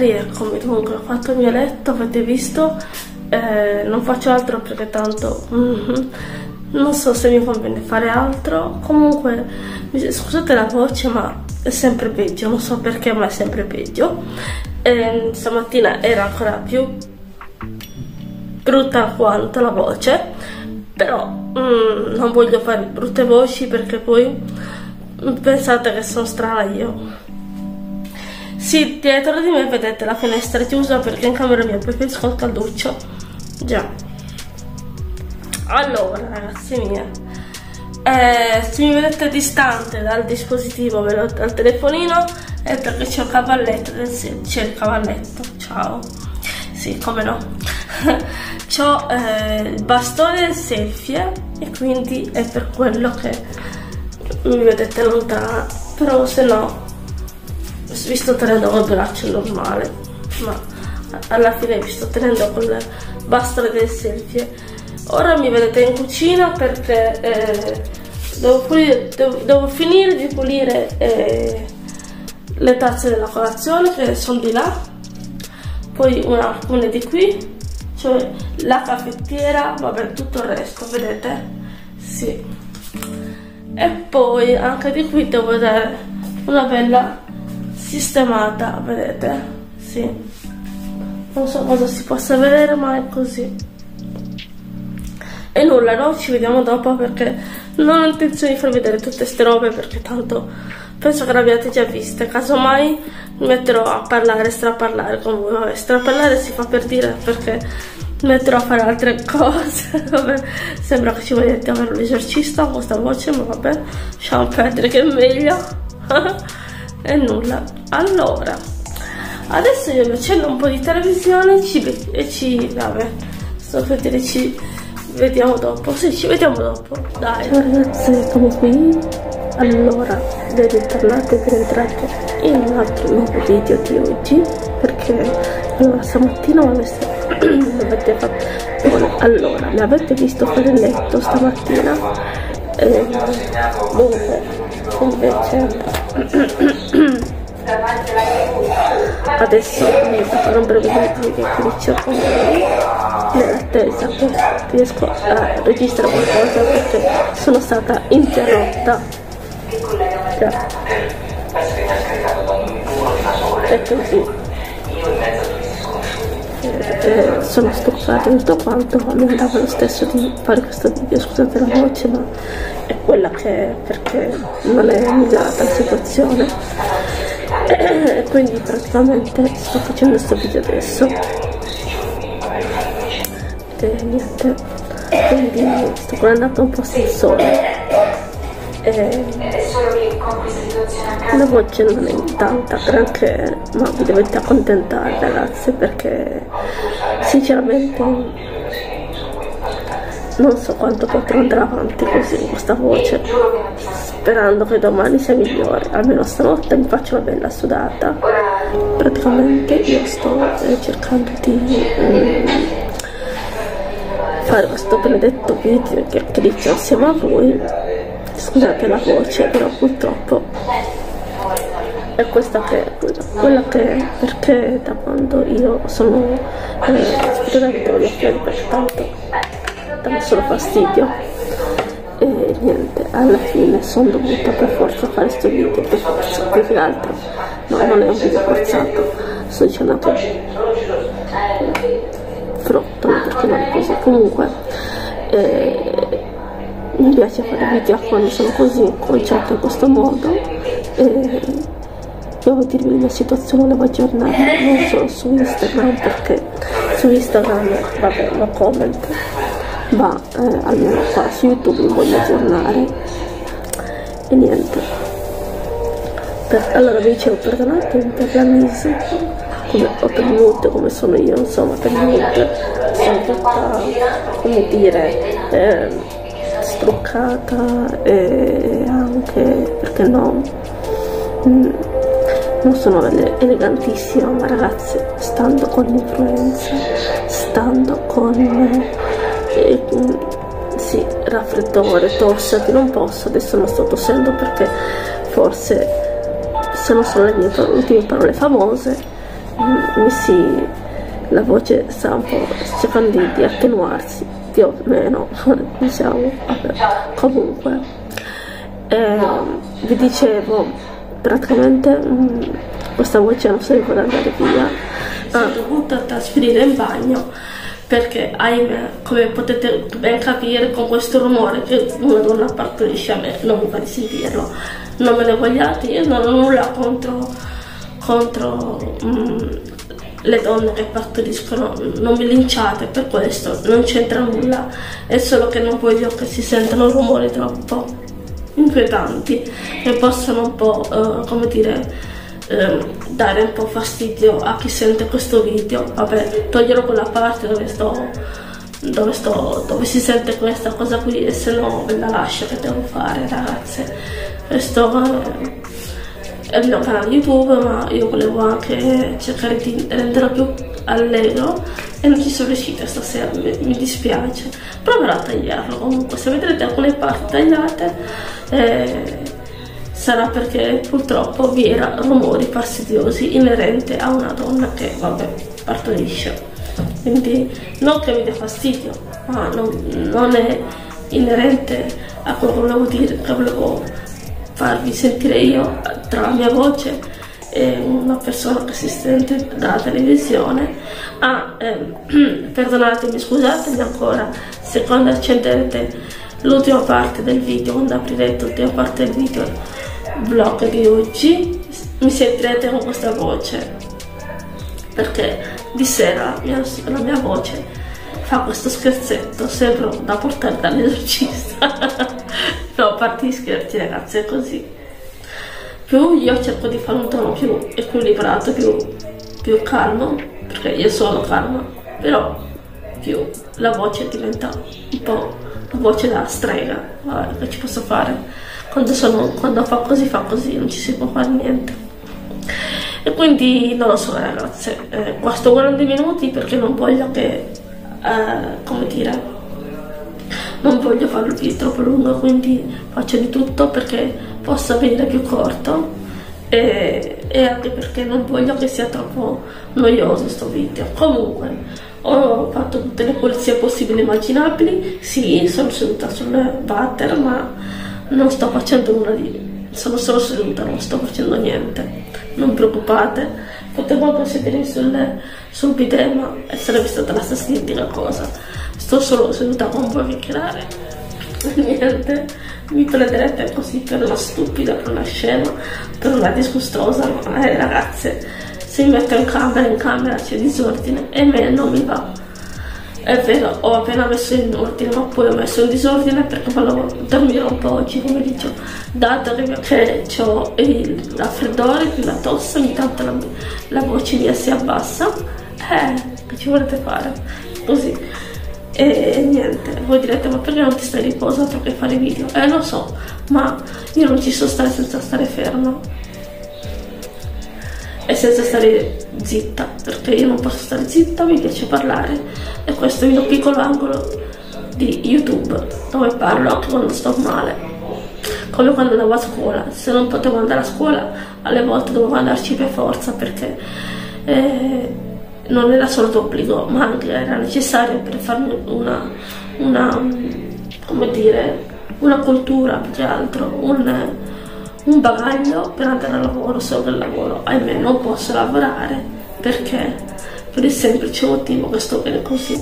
allora, e rieccomi, dunque ho fatto il mio letto, avete visto, eh, non faccio altro perché tanto mm, non so se mi conviene fare altro, comunque scusate la voce ma è sempre peggio, non so perché ma è sempre peggio, e, stamattina era ancora più brutta quanto la voce, però mm, non voglio fare brutte voci perché poi pensate che sono strana io. Sì, dietro di me vedete la finestra chiusa perché in camera mia preferisco il calduccio. Già. Allora, ragazzi miei. Eh, se mi vedete distante dal dispositivo, dal telefonino, è perché c'è un cavalletto del c'è il cavalletto, ciao. Sì, come no. c'ho eh, il bastone del selfie e quindi è per quello che mi vedete lontana. Però se no vi sto tenendo col braccio normale ma alla fine vi sto tenendo con le bastone del selfie. Ora mi vedete in cucina perché eh, devo, pulire, devo, devo, finire di pulire eh, le tazze della colazione che sono di là. Poi una, una di qui cioè la caffettiera vabbè tutto il resto vedete? Sì. E poi anche di qui devo dare una bella sistemata, vedete? Sì. Non so cosa si possa vedere, ma è così. E nulla, no? Ci vediamo dopo perché non ho intenzione di far vedere tutte queste robe perché tanto penso che l'abbiate già viste. Casomai metterò a parlare, straparlare con voi. Vabbè, straparlare si fa per dire perché metterò a fare altre cose. vabbè, sembra che ci vogliate avere un esercista con questa voce, ma vabbè, lasciamo perdere che è meglio. e nulla. Allora adesso io mi accendo un po' di televisione ci, e ci vabbè sto per dire ci vediamo dopo. Sì ci vediamo dopo dai. Ciao ragazzi siamo qui. Allora bentornati e benentrati in un altro nuovo video di oggi perché allora stamattina mi avete fatto. Allora mi avete visto fare il letto stamattina dunque invece adesso mi fa un breve video che comincio con voi che riesco a registrare qualcosa perché sono stata interrotta Già. è così eh, sono stuccata tutto quanto mi andava lo stesso di fare questo video scusate la voce ma è quella che è perché non è migliorata la situazione. E quindi praticamente sto facendo questo video adesso. E niente. Quindi sto guardando un po' sul sole e la voce non è tanta granché ma vi dovete accontentare ragazze perché sinceramente non so quanto potrò andare avanti così con questa voce sperando che domani sia migliore. Almeno stanotte mi faccio una bella sudata. Praticamente io sto eh, cercando di mm, fare questo benedetto video che chiacchiericcio insieme a voi scusate la voce però purtroppo è questa che è quella che è perché da quando io sono eh, gli occhiali per tanto dà solo fastidio. E niente alla fine sono dovuta per forza fare questo video per forza più che altro. No non è un video forzato sto dicendo che frottolo perché non è così. Comunque eh, mi piace fare video quando sono così conciato in questo modo. E devo dirvi la mia situazione volevo aggiornare non solo su Instagram perché su Instagram vabbè no comment. Ma eh, almeno qua su youtube mi voglio aggiornare. E niente. Per, allora vi dicevo perdonate per la misi come 8 minuti come sono io insomma per minuti sono tutta come dire eh, struccata e anche perché no mm, non sono elegantissima ma ragazzi stando con l'influenza stando con e, sì, raffreddore, tosse, che non posso, adesso non sto tossendo perché forse se non sono le mie ultime parole famose, mm, mi si, la voce sta un po' cercando di attenuarsi, più o meno, diciamo, vabbè, comunque. Eh, vi dicevo, praticamente mh, mm, questa voce non serve ad andare via, ho dovuto trasferire in bagno perché ahimè, come potete ben capire con questo rumore che una donna partorisce a me non mi fa di sentirlo non me ne vogliate io non ho nulla contro, contro mm, le donne che partoriscono non mi linciate per questo non c'entra nulla è solo che non voglio che si sentano rumori troppo inquietanti e possano un po' uh, come dire eh, dare un po' fastidio a chi sente questo video. Vabbè toglierò quella parte dove sto dove sto dove si sente questa cosa qui e se no ve la lascio che devo fare ragazze? Questo eh, il mio canale youtube ma io volevo anche cercare di renderlo più allegro e non ci sono riuscita stasera mi, mi dispiace. Proverò a tagliarlo. Comunque se vedrete alcune parti tagliate eh, sarà perché purtroppo vi erano rumori fastidiosi inerenti a una donna che, vabbè, partorisce. Quindi non che mi dia fastidio, ma non, non è inerente a quello che volevo dire, che volevo farvi sentire io tra la mia voce e una persona che si sente dalla televisione. Ah, ehm, perdonatemi, scusatemi ancora, se quando accendete l'ultima parte del video, quando aprirete l'ultima parte del video, vlog di oggi mi sentirete con questa voce perché di sera la mia, la mia voce fa questo scherzetto sembra da portare dall'esorcista a parte gli scherzi ragazzi è così. Più io cerco di fare un tono più equilibrato più, più calmo perché io sono calma però più la voce diventa un po' la voce da strega. Vabbè che ci posso fare. Quando, sono, quando fa così fa così, non ci si può fare niente. E quindi non lo so ragazze, eh, qua sto guardando i minuti perché non voglio che, eh, come dire, non voglio farlo video troppo lungo, quindi faccio di tutto perché possa venire più corto e, e, anche perché non voglio che sia troppo noioso questo video. Comunque, ho fatto tutte le pulizie possibili e immaginabili, sì, sono seduta sul water, ma non sto facendo nulla di... sono solo seduta, non sto facendo niente. Non preoccupate, potevo anche sedere sul, sul bidet, ma sarebbe stata la stessa identica cosa. Sto solo seduta con un po' a chiacchierare. niente, mi prenderete così per una stupida, per una scema, per una disgustosa, ma eh, ragazze, se mi metto in camera, in camera c'è disordine e me non mi va è vero, ho appena messo in ordine, ma poi ho messo in disordine perché volevo dormire un po' oggi pomeriggio. Dato che ho il raffreddore, la tosse, ogni tanto la, la voce mia si abbassa, eh, che ci volete fare? Così. E niente, voi direte, ma perché non ti stai riposato per fare video? Eh, lo so, ma io non ci so stare senza stare fermo e senza stare zitta, perché io non posso stare zitta, mi piace parlare. E questo è il mio piccolo angolo di YouTube dove parlo anche quando sto male, come quando andavo a scuola, se non potevo andare a scuola alle volte dovevo andarci per forza perché eh, non era solo d'obbligo, ma anche era necessario per farmi una, una come dire, una cultura più che altro, un un bagaglio per andare al lavoro, solo del lavoro. Ahimè, non posso lavorare perché? Per il semplice motivo che sto bene così.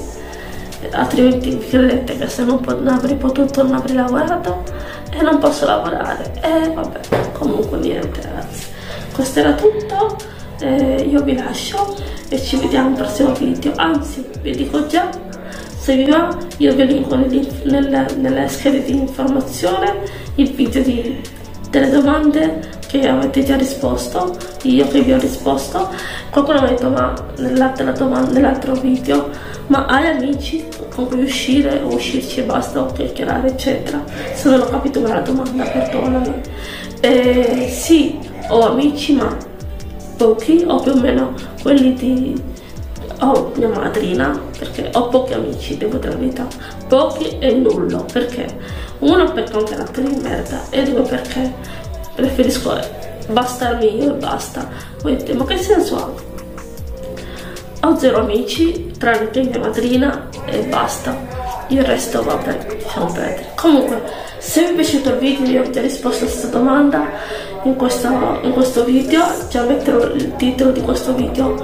Altrimenti credete che se non, non avrei potuto non avrei lavorato e non posso lavorare. E vabbè, comunque niente ragazzi. Questo era tutto. Eh, io vi lascio e ci vediamo al prossimo video. Anzi, vi dico già se vi va io vi linko nelle, nelle schede di informazione il video di delle domande che avete già risposto, io che vi ho risposto. Qualcuno mi ha detto, ma nell'altro video, ma hai amici con cui uscire o uscirci e basta o chiacchierare, eccetera. Se non ho capito bene la domanda, perdonami. Eh, sì, ho amici, ma pochi, o più o meno quelli di ho mia madrina perché ho pochi amici, devo dire la verità, pochi e nullo, perché? Uno perché ho un carattere di merda e due perché preferisco bastarmi io e basta. Dite, ma che senso ha? Ho zero amici, tranne che mia madrina e basta. Il resto va per, diciamo, perdere. Comunque, se vi è piaciuto il video, io ho già risposto a questa domanda in questo, in questo video, già metterò il titolo di questo video,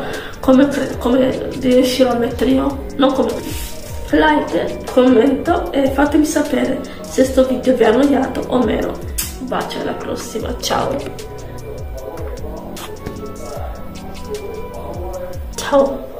come, come riuscirò a mettere io, non come like, commento e fatemi sapere se questo video vi ha annoiato o meno. Un bacio alla prossima, ciao! Ciao!